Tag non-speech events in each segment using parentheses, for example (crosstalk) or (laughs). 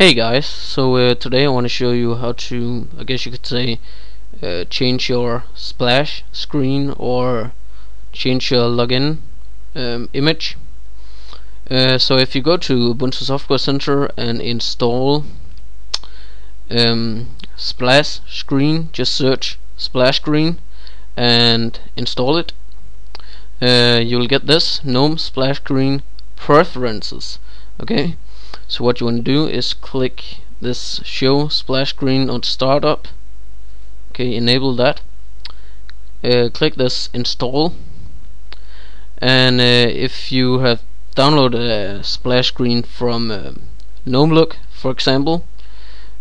Hey guys, so uh, today I want to show you how to, I guess you could say, uh, change your splash screen or change your login um, image. Uh, so if you go to Ubuntu Software Center and install um, splash screen, just search splash screen and install it. Uh, you'll get this GNOME splash screen preferences. Okay so what you want to do is click this show splash screen on startup. Okay enable that. Uh, click this install. And uh, if you have downloaded a splash screen from uh, GnomeLook for example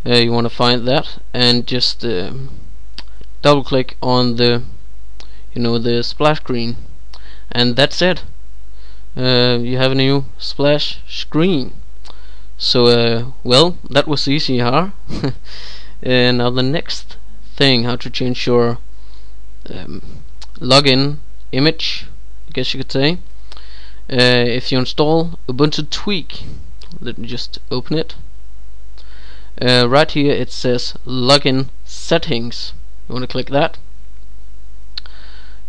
uh, you want to find that and just uh, double click on the you know the splash screen. And that's it. Uh, you have a new splash screen so, uh, well, that was easy, huh? and (laughs) now the next thing, how to change your um, login image, I guess you could say. Uh, if you install Ubuntu Tweak, let me just open it. Uh, right here it says login settings. You want to click that.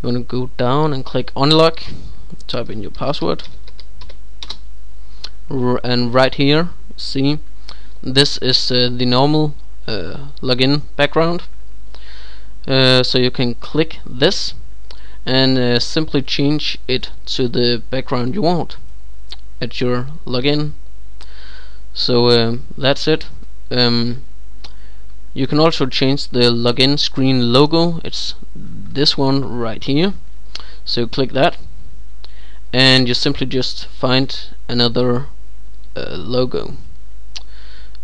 You want to go down and click unlock. Type in your password. R and right here see this is uh, the normal uh, login background. Uh, so you can click this and uh, simply change it to the background you want at your login. So uh, that's it. Um, you can also change the login screen logo. It's this one right here. So click that and you simply just find another uh, logo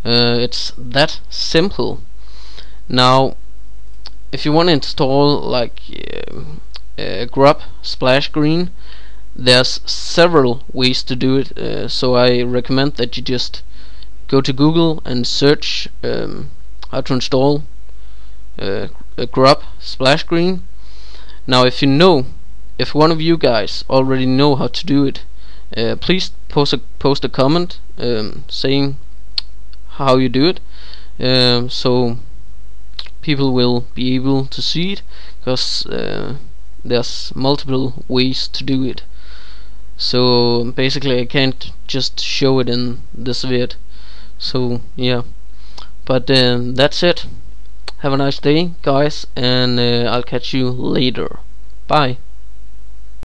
uh, it's that simple. Now if you want to install like uh, grub splash screen there's several ways to do it uh, so I recommend that you just go to Google and search um, how to install uh, a grub splash screen now if you know if one of you guys already know how to do it uh, please post a post a comment um, saying how you do it. Um, so people will be able to see it because uh, there's multiple ways to do it. So basically I can't just show it in this vid so yeah. But uh, that's it. Have a nice day guys and uh, I'll catch you later. Bye